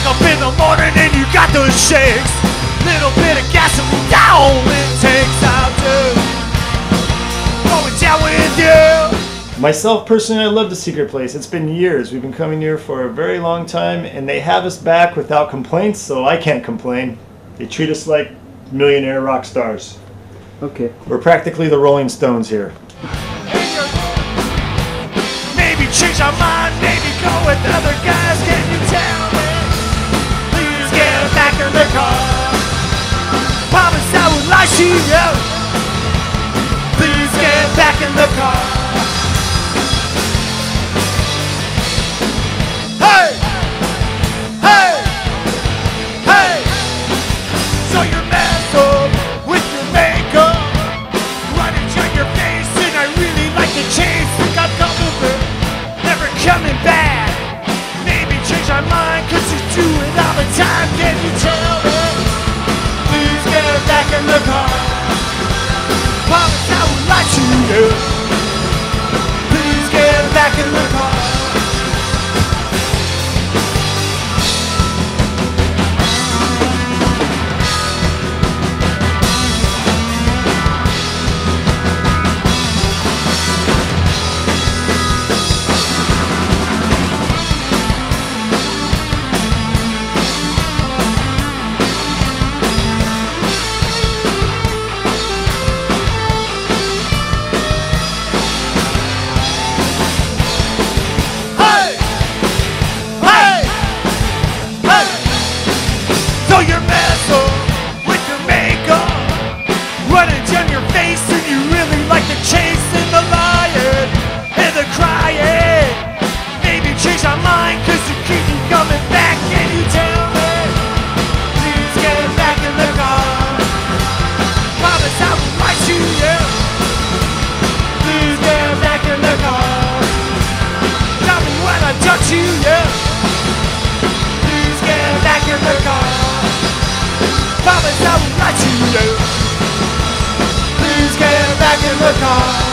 the morning and you got those shakes. Little bit of gasoline, that all it takes. I'll. Going down with you. Myself personally, I love the Secret Place. It's been years. We've been coming here for a very long time, and they have us back without complaints, so I can't complain. They treat us like millionaire rock stars. Okay. We're practically the Rolling Stones here. Maybe change our mind, maybe go with other guys. Can you would lie Lie to you. Please get back in the car.